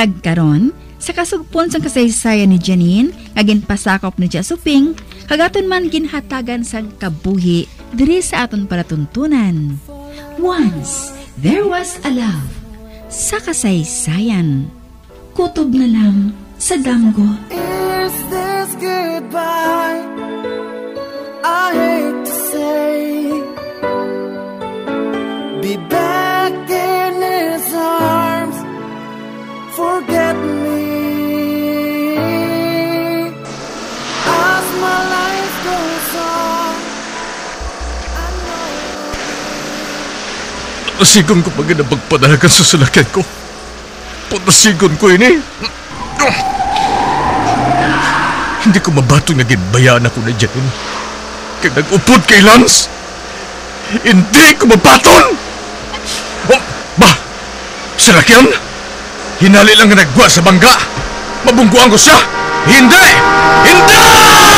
Kag karon, sa kasugpon sang kasaysayan ni Janine, agin pasakop ni Jasuping, kagaton man ginhatagan sang kabuhi diri sa aton palatuntunan. Once, there was a love sa kasaysayan. Kutob na lang sa damgo. Is this goodbye? I hate to say. Know. Nasigon ko pag na pagpadalagan sa salakyan ko. Punasigon ko ini. Hindi ko mabato nga ginbayaan ako na dyan. Kaya nag-upod kay Lance. Hindi ko mabaton! Oh, ba? Salakyan? Hinali lang nagwa sa bangga. Mabungguan ko siya. Hindi! Hindi!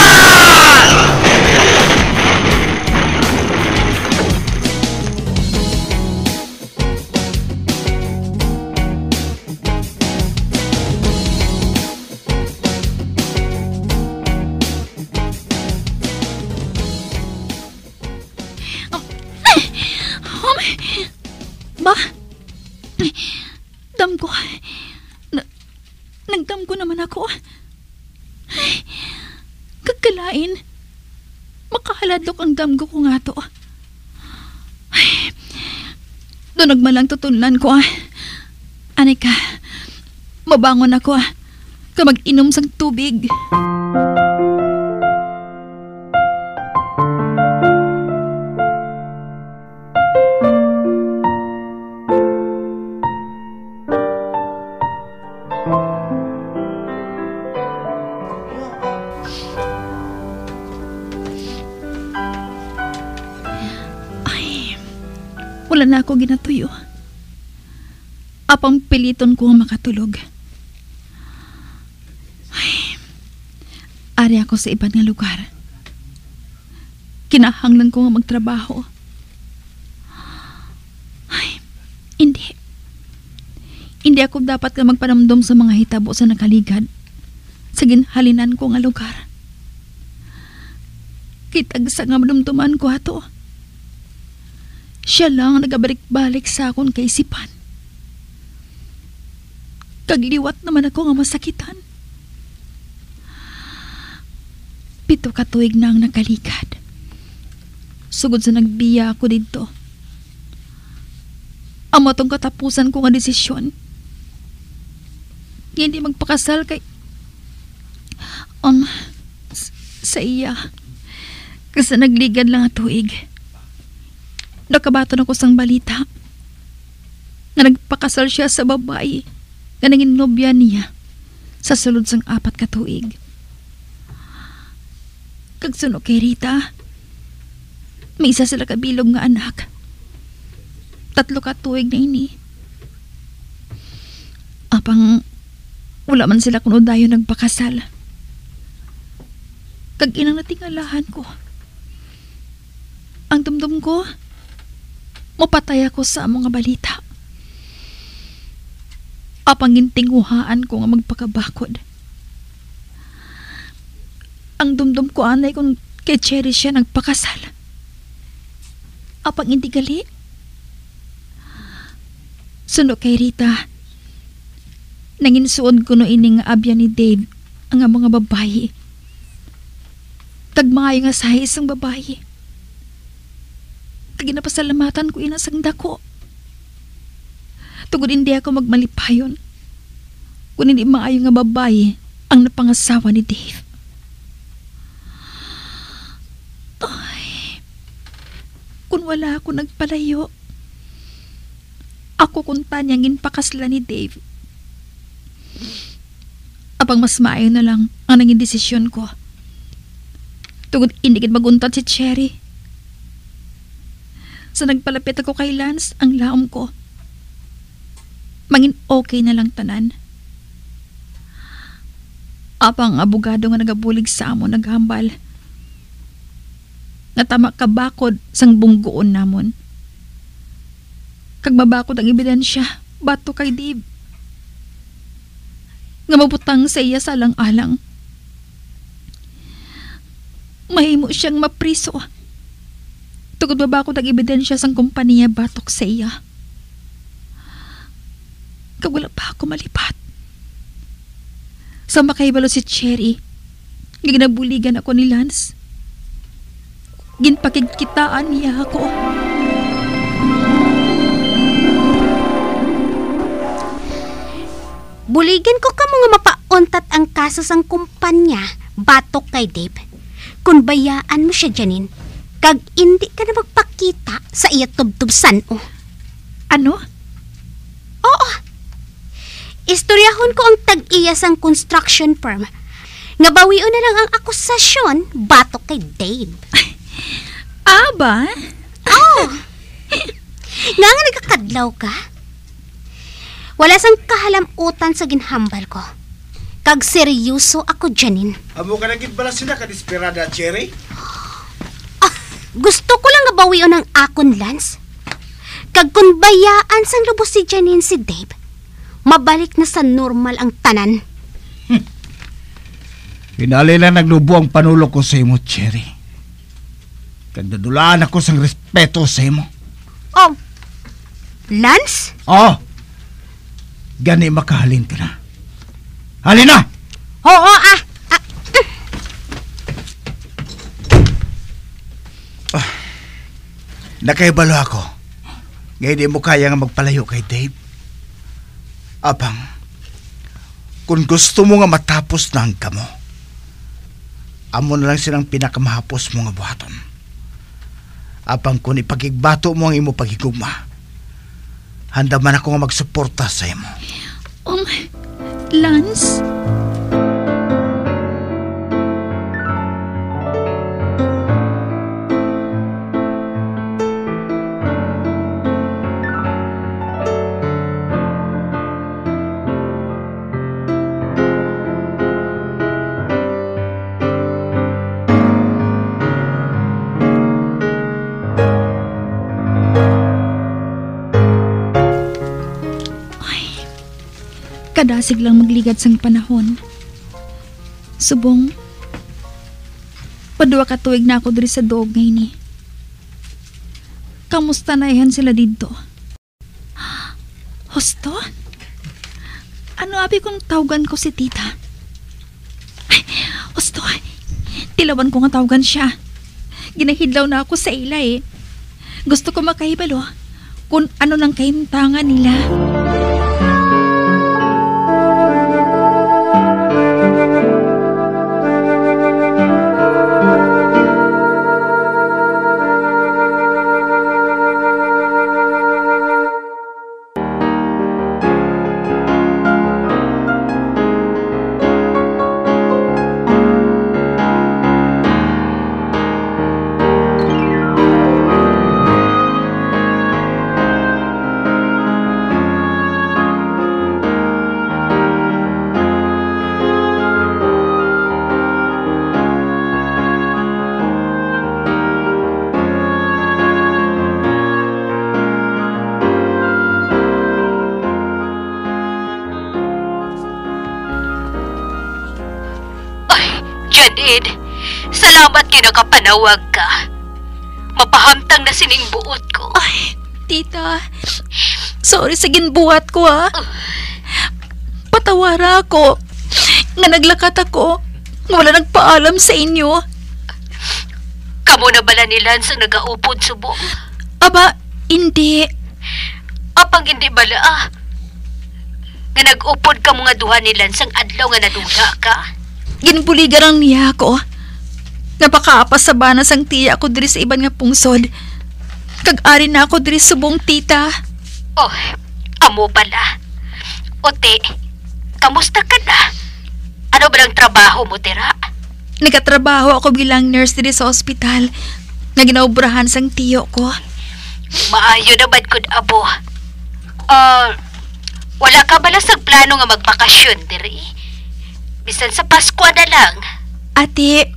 Damgo ko nga to. Ay, doon nagmalang tutunan ko ah. Anika, mabangon ako ah. Ka mag-inom sang tubig. Wala ako ginatuyo. Apang piliton ko makatulog. Ay, ari ako sa ibang nga lugar. Kinahanglan ko nga magtrabaho. Ay, hindi. Hindi ako dapat ka magpanamdom sa mga hitabo sa nakaligad sa ginhalinan ko nga lugar. Kitag sa nga madumduman ko ato. Siya lang ang nagabalik-balik sa akon kay Sipan. Kagliwat naman ako nga masakitan. Pito ka tuig na ang nakaligad. Sugod sa nagbiya ako dito. Ang matong katapusan ko nga desisyon. Hindi magpakasal kay... Um, sa iya. Kasi nagligad lang at tuig. Nakabato na ko sang balita. Nga nagpakasal siya sa babae nga naging nobya niya sa sulod sang apat ka tuig. Kagsuno kay Rita, may isa sila kabilog nga anak. Tatlo ka tuig na ini. Apang wala man sila kuno dayo nagpakasal. Kag inang natingalahan ko. Ang dumdum ko, mapatay ako sa mga balita. Apang gintinguhaan ko nga magpakabakod. Ang dumdum ko anay kung kay Cherry siya nagpakasal. Apang hindi gali. Suno kay Rita. Nanginsuod ko no ining abya ni Dave ang mga babayi. Tagmaayo nga sa isang babayi. Taginapasalamatan ko inasang dako. Tugod hindi ako magmalipayon. Kung hindi maayo nga babayi ang napangasawa ni Dave. Ay, kung wala ako nagpalayo, ako kung tanyang ginpakasla ni Dave. Apang mas maayo na lang ang naging desisyon ko. Tugod hindi gid maguntat si Cherry. Sa nagpalapit ako kay Lance, ang laom ko. Mangin okay na lang tanan. Apang abogado nga nagabulig sa amo naghambal. Natama ka bakod sang bunggoon namon. Kag mabakod ang ebidensya, bato kay Dib. Nga mabutang sa iya sa alang-alang. Mahimo siyang mapriso. Tugod mabakod ang ebidensya sang kumpanya batok sa iya. Kag wala pa ako malipat. Sa makaibalo si Cherry, ginabuligan ako ni Lance. Ginpakigkitaan niya ako. Buligan ko ka mga mapauntat ang kaso sang kumpanya, batok kay Dave. Kung bayaan mo siya Janin, kag hindi ka na magpakita sa iya tubtubsan o. Ano? Oo. Istoryahon ko ang tag-iya sang construction firm. Nga bawion na lang ang akusasyon, batok kay Dave. Aba? Oh! nga nga nagkakadlaw ka? Wala sang kahalamutan sa ginhambal ko. Kag seryoso ako, Janin. Amo ka naging bala sila ka desperada, Cherry? Gusto ko lang nga bawion ang akon, Lance. Kag kung bayaan sang lubos si Janine si Dave, mabalik na sa normal ang tanan. Hinali lang naglubo ang panulo ko sa imo, Cherry. Kag nadulaan ako sang respeto sa imo. Oh, Lance? Oh! Gani makahalin ka na. Halin na! Oo, ah. Nakaibalo ako. Ngayon di mo kaya nga magpalayo kay Dave. Abang, kung gusto mo nga matapos na ang kamo, amo na lang silang pinakamahapos mo nga buhaton. Apang kung ipagigbato mo ang imo pagigugma, handa man ako nga magsuporta sa imo. Um, Lance? Kadasig lang magligad sang panahon. Subong, padua ka tuig na ako diri sa dog ngayon ni. Kamusta na ihan sila dito? Husto? Ano abi kung tawagan ko si tita? Ay, Husto, tilawan ko nga tawagan siya. Ginahidlaw na ako sa ila eh. Gusto ko makahibalo kung ano nang kahimtangan nila. Ay, Janine, salamat kay nakapanawag ka. Mapahamtang na sining buot ko. Ay, tita. Sorry sa ginbuhat ko ha. Patawara ako. Nga naglakat ako. Wala nagpaalam sa inyo. Kamo na bala nilan sa nagaupod subong. Aba, hindi. Apang hindi bala ah. Nga nag-upod ka mga duha nilan sang adlaw nga nadula ka. Ginbuligarang niya ako. Napakaapas sa banas ang tiya ko diri sa iban nga pungsod. Kag-ari na ako diri subong tita. Oh, amo pala. Ote, kamusta ka na? Ano ba ang trabaho mo, Tira? Nagatrabaho ako bilang nurse diri sa ospital. Nga ginaubrahan sang tiyo ko. Maayo naman kun abo. Ah, wala ka bala sa plano nga magbakasyon, diri? Bisan sa Pasko na lang. Ate,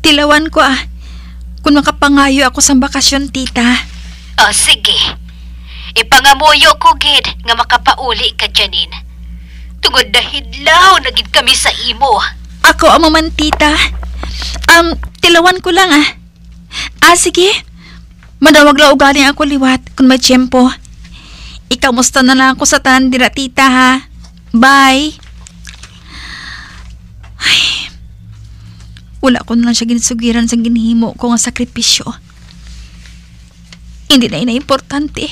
tilawan ko ah. Kung makapangayo ako sa bakasyon, tita. Oh, sige. Ipangamuyo ko, gid, nga makapauli ka, Janine. Tungod na hidlaw na gid kami sa imo. Ako ang maman, tita. Um, tilawan ko lang ah. Ah, sige. Madawag lang ugali ako liwat kung may tiyempo. Ikamusta na lang ako sa tanan dira, tita ha. Bye. Wala ko na lang siya ginsugiran sa ginhimo ko nga sakripisyo. Hindi na ina importante.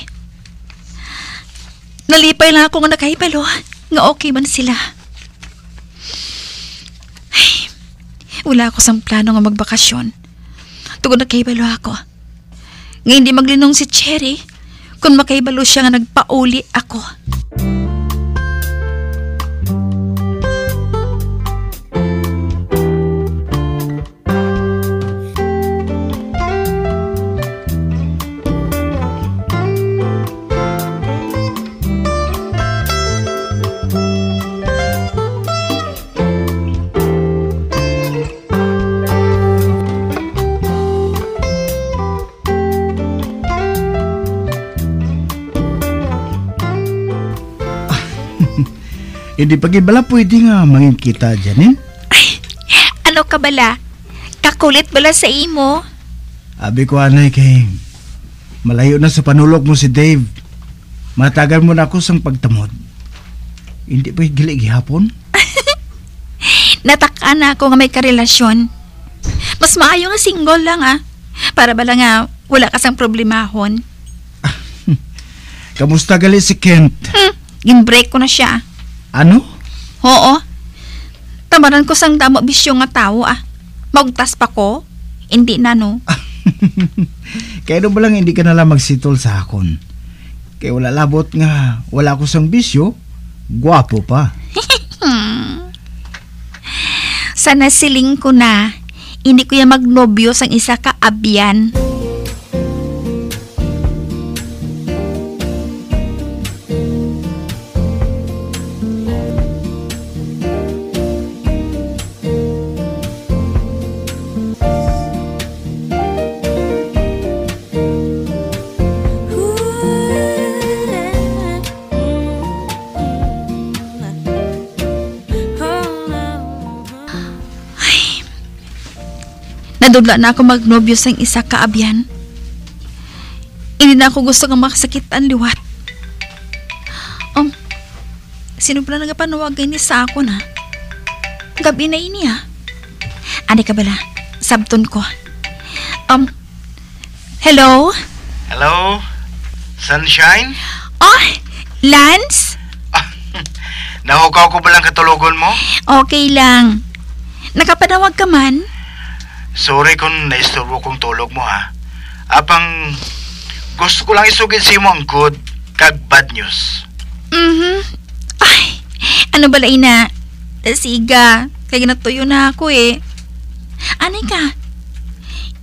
Nalipay lang ako nga nakahibalo nga okay man sila. Ay, wala ako sang plano nga magbakasyon. Tugod nakahibalo ako. Nga hindi maglinong si Cherry kung makahibalo siya nga nagpauli ako. Hindi pa bala pwede nga mangin kita dyan eh. Ano ka bala? Kakulit bala sa imo? Abi ko anay kay malayo na sa panulok mo si Dave. Matagal mo na ako sang pagtamod. Hindi pa gili gihapon? Nataka na ako nga may karelasyon. Mas maayo nga single lang ah. Para bala nga wala ka sang problemahon. Kamusta gali si Kent? Hmm, gin-break ko na siya. Ano? Oo. Tamaran ko sang damo bisyo nga tao ah. Magtas pa ko? Hindi na no. Kaya ba lang hindi ka na lang magsitol sa akon? Kaya wala labot nga wala ko sang bisyo. Gwapo pa. Sana siling ko na. Hindi ko yan magnobyo sang isa ka abyan. Nadudla na ako magnobyo sa isa kaabyan. Hindi na ako gusto nga makasakitan liwat. Um, sino pala nagapanawagay ni sa ako na? Gabi na ini ah. Ani ka bala? Sabton ko. Um, hello? Hello? Sunshine? Oh, Lance? Nahukaw ko ba lang katulugon mo? Okay lang. Nakapanawag ka man? Sorry kung naisturbo kong tulog mo ha. Apang gusto ko lang isugin sa mo ang good kag bad news. Mhm. Ay, ano bala ina? Siga, kaya natuyo na ako eh. Anay ka?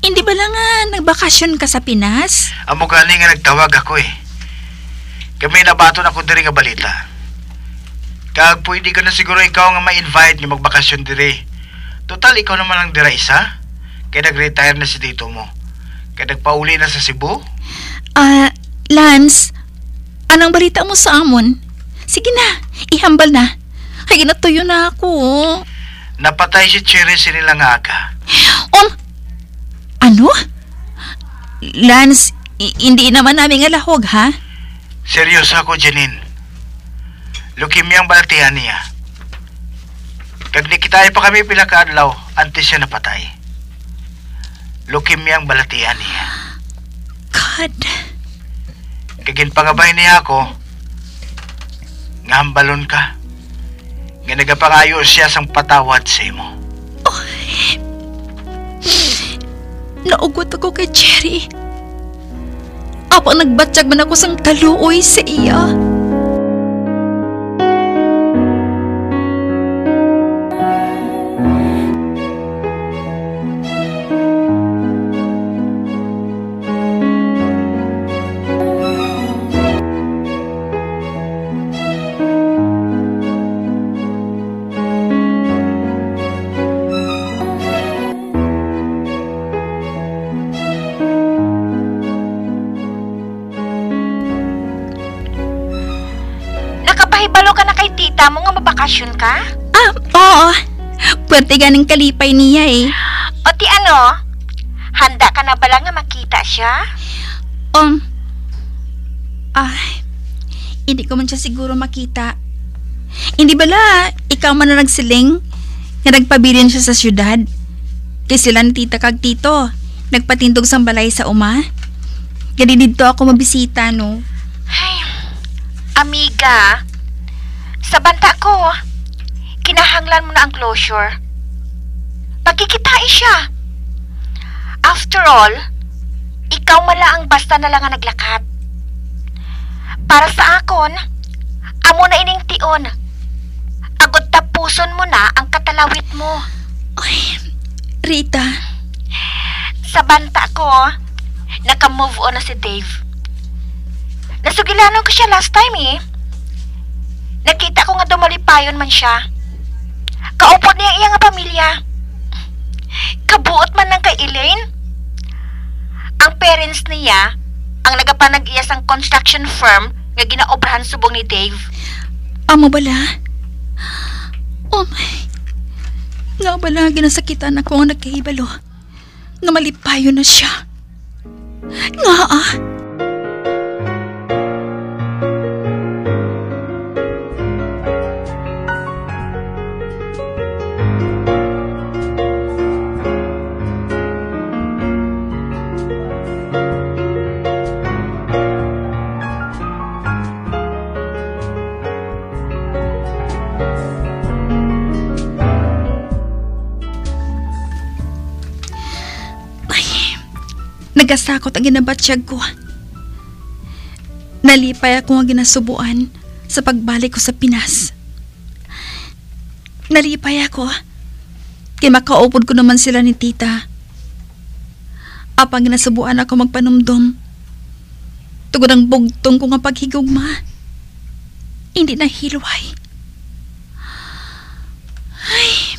Hindi ba lang nga nagbakasyon ka sa Pinas? Amo gani nga nagtawag ako eh. Kami nabaton ako diri nga balita. Kag pwede ka na siguro ikaw nga ma-invite nga magbakasyon diri. Total ikaw naman ang dira isa. Kaya nag-retire na si tito mo. Kaya nagpauli na sa Cebu. Ah, Lance, anong balita mo sa amon? Sige na, ihambal na. Ay, ginatuyo na ako. Napatay si Cherry sinilang aga. Um, ano? Lance, hindi naman namin nga lahog, ha? Seryoso ako, Janine. Leukemia ang balatihan niya. Kag nikitay pa kami pila ka adlaw, antes siya napatay. Leukemia ang balatihan niya. God. Kagin pangabay niya ako, nga hambalon ka. Nga nagapangayo siya sang patawad sa imo. Naugot ako kay Cherry. Apa nagbatsyag man ako sang kaluoy sa iya. Na tita mo nga mabakasyon ka? Ah, oo. Pwerte ganing kalipay niya eh. O ti ano? Handa ka na bala nga makita siya? Um, ay, hindi ko man siya siguro makita. Hindi bala, ikaw man na nagsiling nga nagpabilin siya sa syudad. Kay sila ni tita kag tito, nagpatindog sang balay sa uma. Gadi dito ako mabisita, no? Ay, amiga, sa banta ko, kinahanglan mo na ang closure. Pagkikitain siya. After all, ikaw mala ang basta na lang ang naglakat. Para sa akon, amo na ining tion. Agod tapuson mo na ang katalawit mo. Ay, Rita, Sa banta ko, naka-move on na si Dave. Nasugilanon ko siya last time eh. Nakita ko nga dumalipayon man siya. Kaupod niya iya nga pamilya. Kabuot man lang kay Elaine. Ang parents niya, ang nagapanag-iya sang construction firm nga ginaobrahan subong ni Dave. amo bala? Oh my, nga bala ginasakitan ako nga nagkahibalo. Nga malipayo na siya. Nga ah. Nagasakot ang ginabatsyag ko. Nalipay ako ang ginasubuan sa pagbalik ko sa Pinas. Nalipay ako. Kaya makaupod ko naman sila ni tita. Apang ginasubuan ako magpanumdom. Tugod ang bugtong ko nga paghigugma. Hindi na hilway. Ay,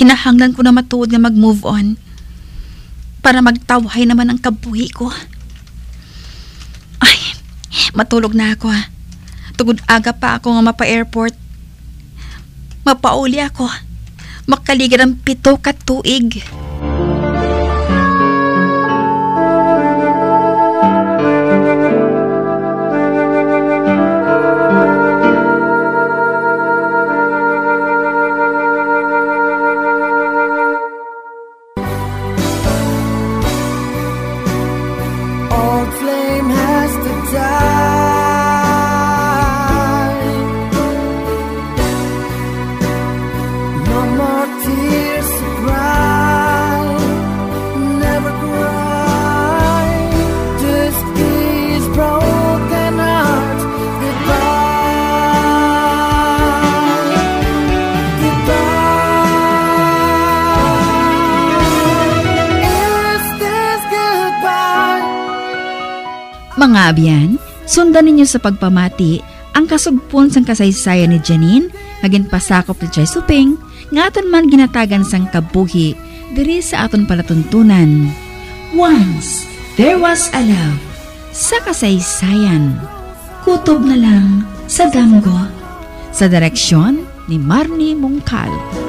kinahanglan ko na matuod nga mag-move on para magtawhay naman ang kabuhi ko. Ay, matulog na ako ha. Tugod aga pa ako nga mapa-airport. Mapauli ako. Makaligan ang pito ka tuig. Sundan ninyo sa pagpamati ang kasugpon sang kasaysayan ni Janine, ngagin pasakop ni Chay Suping, nga aton man ginatagan sang kabuhi, diri sa aton palatuntunan. Once, there was a love. Sa kasaysayan, kutob na lang sa damgo. Sa direksyon ni Marnie Mongkal.